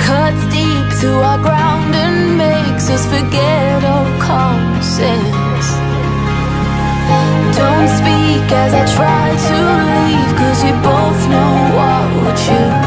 Cuts deep through our ground and makes us forget all common sense. Don't speak as I try to leave, cause we both know what would you